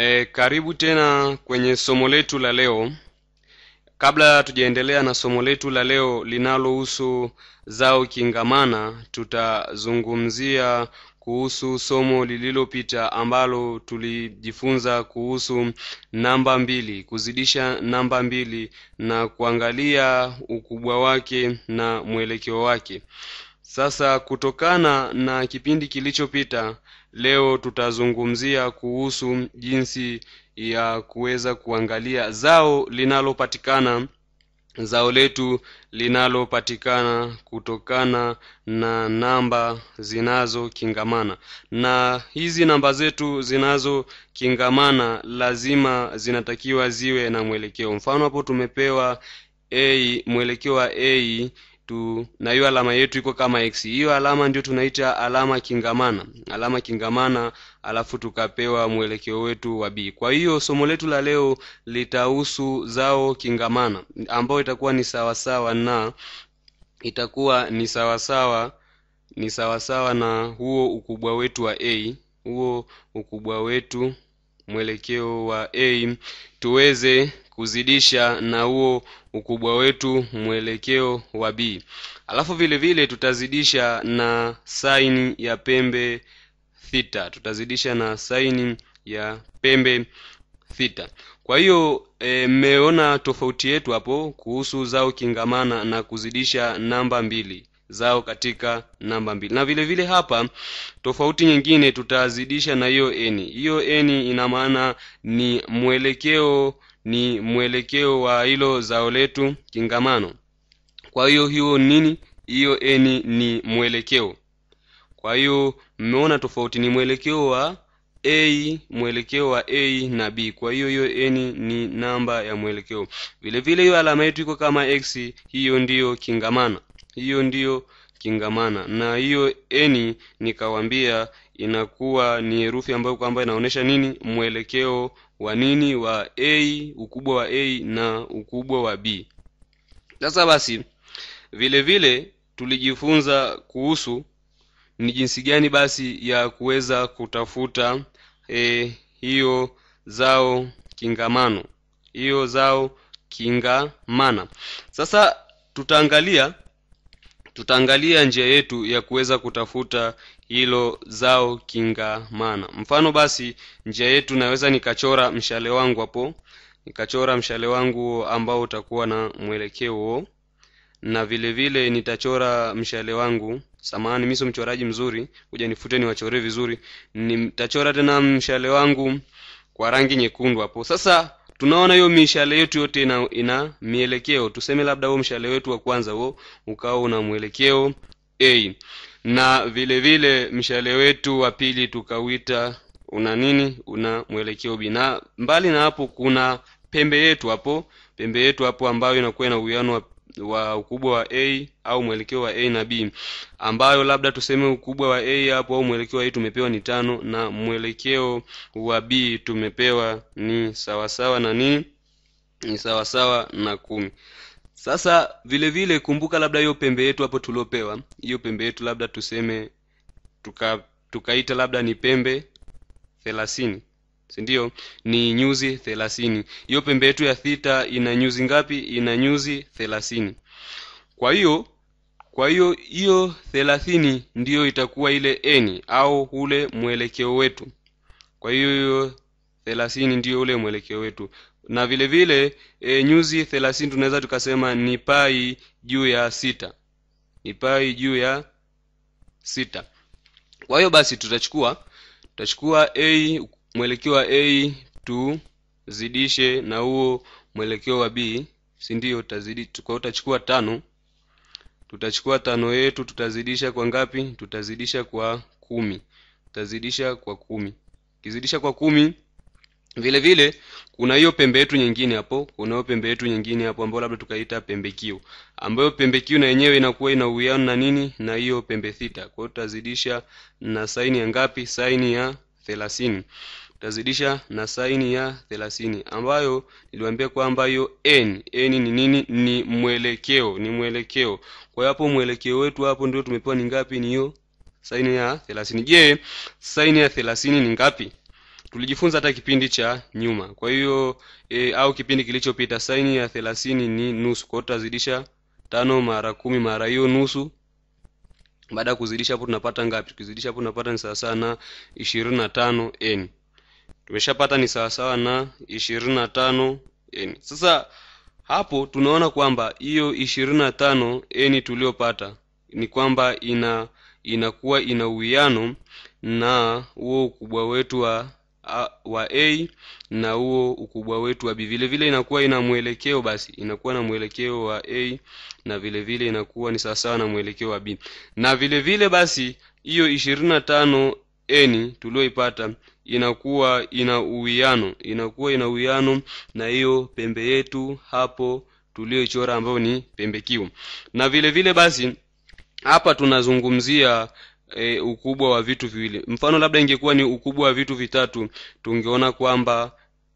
E, karibu tena kwenye somo letu la leo. Kabla tujaendelea na somo letu la leo linalohusu zao kingamana, tutazungumzia kuhusu somo lililopita ambalo tulijifunza kuhusu namba mbili, kuzidisha namba mbili na kuangalia ukubwa wake na mwelekeo wake. Sasa kutokana na kipindi kilichopita, leo tutazungumzia kuhusu jinsi ya kuweza kuangalia zao linalopatikana zao letu linalopatikana kutokana na namba zinazokingamana. Na hizi namba zetu zinazokingamana lazima zinatakiwa ziwe na mwelekeo. Mfano hapo tumepewa a mwelekeo wa a tu na hiyo alama yetu iko kama x. Hiyo alama ndio tunaita alama kingamana. Alama kingamana alafu tukapewa mwelekeo wetu wa b. Kwa hiyo somo letu la leo litahusu zao kingamana ambayo itakuwa ni sawasawa na itakuwa ni sawasawa ni sawasawa na huo ukubwa wetu wa a huo ukubwa wetu mwelekeo wa a. Tuweze kuzidisha na huo ukubwa wetu mwelekeo wa b. Alafu vile vile tutazidisha na saini ya pembe thita tutazidisha na saini ya pembe thita kwa hiyo mmeona e, tofauti yetu hapo kuhusu zao kingamana na kuzidisha namba mbili zao katika namba mbili. Na vile vile hapa tofauti nyingine tutazidisha na hiyo n. Hiyo n ina maana ni mwelekeo ni mwelekeo wa hilo zao letu kingamano. Kwa hiyo hiyo nini? Hiyo eni ni mwelekeo. Kwa hiyo mmeona tofauti ni mwelekeo wa a mwelekeo wa a na b. Kwa hiyo hiyo eni ni namba ya mwelekeo. Vile vile hiyo alama yetu iko kama x hiyo ndiyo kingamana hiyo ndiyo kingamana na hiyo eni nikawambia inakuwa ni herufi ambayo kwamba inaonyesha nini? Mwelekeo wa nini wa a ukubwa wa a na ukubwa wa b. Sasa basi vile vile tulijifunza kuhusu ni jinsi gani basi ya kuweza kutafuta e, hiyo zao kingamano. Hiyo zao kingamana. Sasa tutaangalia tutaangalia njia yetu ya kuweza kutafuta hilo zao kingamana. Mfano basi njia yetu naweza nikachora mshale wangu hapo nikachora mshale wangu ambao utakuwa na mwelekeo huo na vile vile nitachora mshale wangu. Samahani mi mchoraji mzuri kuja nifute niwachoree vizuri. Nitachora tena mshale wangu kwa rangi nyekundu hapo. Sasa tunaona hiyo mishale yetu yote ina, ina mielekeo. Tuseme labda huo mshale wetu wa kwanza huo ukawa una mwelekeo a. Na vile vile mshale wetu wa pili tukauita una nini? Una mwelekeo b. Na mbali na hapo kuna pembe yetu hapo pembe yetu hapo ambayo inakuwa na uwiano wa wa ukubwa wa a au mwelekeo wa a na b ambayo labda tuseme ukubwa wa a hapo au mwelekeo wa a tumepewa ni tano na mwelekeo wa b tumepewa ni sawasawa na nini? Ni sawasawa na kumi sasa vile vile kumbuka labda hiyo pembe yetu hapo tuliopewa. Hiyo pembe yetu labda tuseme tuka tukaita labda ni pembe thelathini. Sindio ni nyuzi thelathini. Hiyo pembe yetu ya thita ina nyuzi ngapi? Ina nyuzi thelathini. Kwa hiyo kwa hiyo hiyo thelathini ndiyo itakuwa ile n au ule mwelekeo wetu. Kwa hiyo hiyo thelathini ndiyo ule mwelekeo wetu na vile vile e, nyuzi thelathini tunaweza tukasema ni pai juu ya sita. Ni pai juu ya sita. Kwa hiyo basi tutachukua tutachukua a mwelekeo wa a tuzidishe na huo mwelekeo wa b si ndio? Tutazidi kwa utachukua tano. Tutachukua tano yetu tutazidisha kwa ngapi? Tutazidisha kwa kumi. Tutazidisha kwa kumi. Kizidisha kwa kumi vile vile kuna hiyo pembe yetu nyingine hapo kuna hiyo pembe yetu nyingine hapo ambayo labda tukaita pembe kiu ambayo pembe kiu na yenyewe inakuwa ina uwiano na nini? Na hiyo pembe theta. Kwa hiyo tutazidisha na saini ya ngapi? Saini ya thelathini. Tutazidisha na saini ya thelathini ambayo niliwambia kwamba hiyo n n ni nini? Ni mwelekeo ni mwelekeo. Kwa hiyo hapo mwelekeo wetu hapo ndio tumepewa ni ngapi? Ni hiyo saini ya thelathini. Je saini ya thelathini ni ngapi tulijifunza hata kipindi cha nyuma. Kwa hiyo e, au kipindi kilichopita saini ya thelathini ni nusu. Kwa hiyo tutazidisha tano mara kumi mara hiyo nusu. Baada ya kuzidisha hapo tunapata ngapi? Tukizidisha hapo tunapata ni sawasawa na ishirini na tano n. Tumeshapata ni sawasawa na ishirini na tano n. Sasa hapo tunaona kwamba hiyo ishirini na tano n tuliyopata ni kwamba ina inakuwa ina uwiano na huo ukubwa wetu wa wa a na huo ukubwa wetu wa b. Vile vile inakuwa ina mwelekeo basi inakuwa na mwelekeo wa a na vile vile inakuwa ni sawasawa na mwelekeo wa b. Na vile vile basi hiyo ishirini na tano n tulioipata inakuwa ina uwiano inakuwa ina uwiano na hiyo pembe yetu hapo tulioichora ambayo ni pembe kiu na vile vile basi hapa tunazungumzia e, ukubwa wa vitu viwili. Mfano labda ingekuwa ni ukubwa wa vitu vitatu tungeona kwamba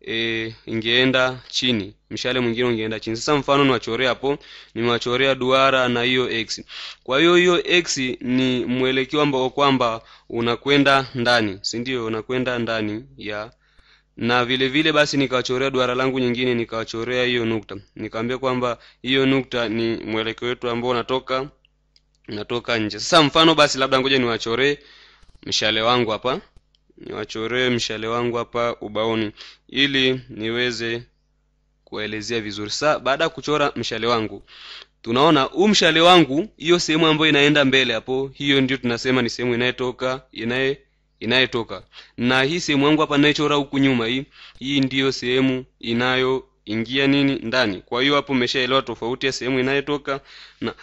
e, ingeenda chini. Mshale mwingine ungeenda chini. Sasa mfano niwachorea hapo nimewachorea duara na hiyo x. Kwa hiyo hiyo x ni mwelekeo ambao kwamba unakwenda ndani si ndio? Unakwenda ndani ya na vile vile basi nikawachorea duara langu nyingine nikawachorea hiyo nukta. Nikaambia kwamba hiyo nukta ni mwelekeo wetu ambao unatoka unatoka nje. Sasa mfano basi labda ngoja niwachoree mshale wangu hapa. Niwachoree mshale wangu hapa ubaoni ili niweze kuelezea vizuri. Sasa baada ya kuchora mshale wangu tunaona huu mshale wangu hiyo sehemu ambayo inaenda mbele hapo hiyo ndio tunasema ni sehemu inayotoka inaye inayetoka na hii sehemu yangu hapa naichora huku nyuma hii hii ndiyo sehemu inayoingia nini? Ndani. Kwa hiyo hapo umeshaelewa tofauti ya sehemu inayotoka na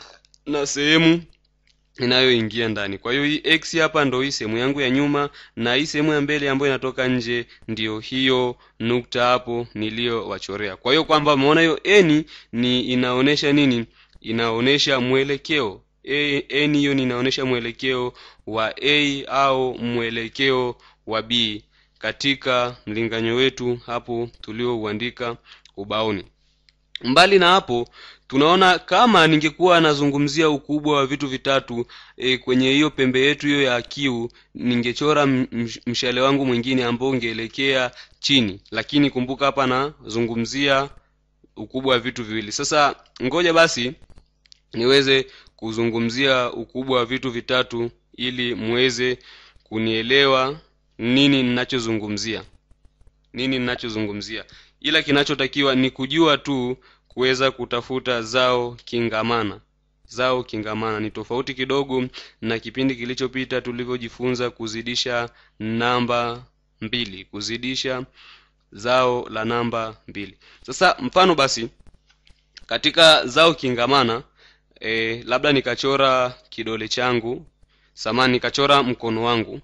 na sehemu inayoingia ndani. Kwa hiyo hii x hapa ndo hii sehemu yangu ya nyuma na hii sehemu ya mbele ambayo inatoka nje ndio hiyo nukta hapo niliyowachorea. Kwa hiyo kwamba umeona hiyo n ni inaonyesha nini? Inaonyesha mwelekeo. N hiyo ni inaonyesha mwelekeo wa a au mwelekeo wa b katika mlinganyo wetu hapo tuliouandika ubaoni mbali na hapo tunaona kama ningekuwa anazungumzia ukubwa wa vitu vitatu e, kwenye hiyo pembe yetu hiyo ya kiu ningechora mshale wangu mwingine ambao ungeelekea chini. Lakini kumbuka hapa nazungumzia ukubwa wa vitu viwili. Sasa ngoja basi niweze kuzungumzia ukubwa wa vitu vitatu ili muweze kunielewa nini ninachozungumzia. Nini ninachozungumzia ila kinachotakiwa ni kujua tu kuweza kutafuta zao kingamana. Zao kingamana ni tofauti kidogo na kipindi kilichopita tulivyojifunza kuzidisha namba mbili kuzidisha zao la namba mbili. Sasa mfano basi katika zao kingamana e, labda nikachora kidole changu samani nikachora mkono wangu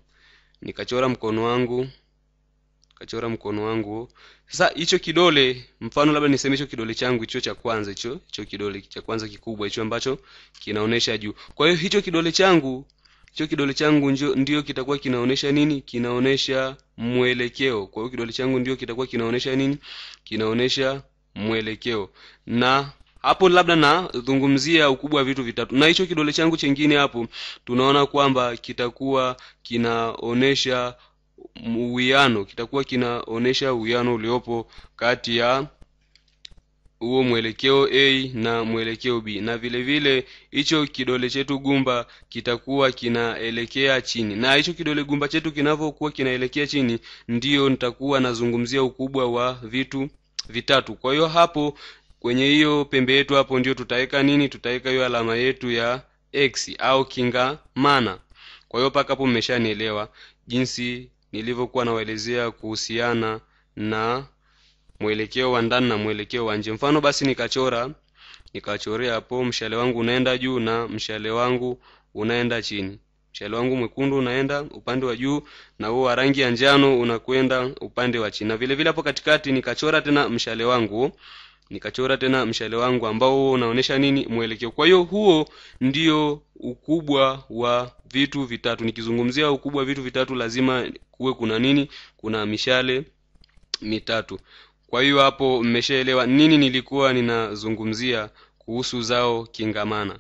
nikachora mkono wangu kachora mkono wangu. Sasa hicho kidole mfano labda niseme hicho kidole changu hicho cha kwanza hicho hicho kidole cha kwanza kikubwa hicho ambacho kinaonesha juu. Kwa hiyo hicho kidole changu hicho kidole changu ndio, ndio kitakuwa kinaonesha nini? Kinaonesha mwelekeo. Kwa hiyo kidole changu ndio kitakuwa kinaonesha nini? Kinaonesha mwelekeo. Na hapo labda nazungumzia ukubwa wa vitu vitatu. Na hicho kidole changu chengine hapo tunaona kwamba kitakuwa kinaonesha uwiano kitakuwa kinaonesha uwiano uliopo kati ya huo mwelekeo a na mwelekeo b. Na vile vile hicho kidole chetu gumba kitakuwa kinaelekea chini. Na hicho kidole gumba chetu kinavyokuwa kinaelekea chini ndiyo nitakuwa nazungumzia ukubwa wa vitu vitatu. Kwa hiyo hapo kwenye hiyo pembe yetu hapo ndio tutaweka nini? Tutaweka hiyo alama yetu ya x au kingamana kwa hiyo mpaka hapo mmeshanielewa jinsi nilivyokuwa nawaelezea kuhusiana na mwelekeo wa ndani na mwelekeo wa nje. Mfano basi nikachora nikachorea hapo mshale wangu unaenda juu na mshale wangu unaenda chini. Mshale wangu mwekundu unaenda upande wa juu na huo wa rangi ya njano unakwenda upande wa chini. Na vile vile hapo katikati nikachora tena mshale wangu nikachora tena mshale wangu ambao huo unaonyesha nini? Mwelekeo. Kwa hiyo huo ndio ukubwa wa vitu vitatu. Nikizungumzia ukubwa wa vitu vitatu lazima kuwe kuna nini kuna mishale mitatu. Kwa hiyo hapo mmeshaelewa nini nilikuwa ninazungumzia kuhusu zao kingamana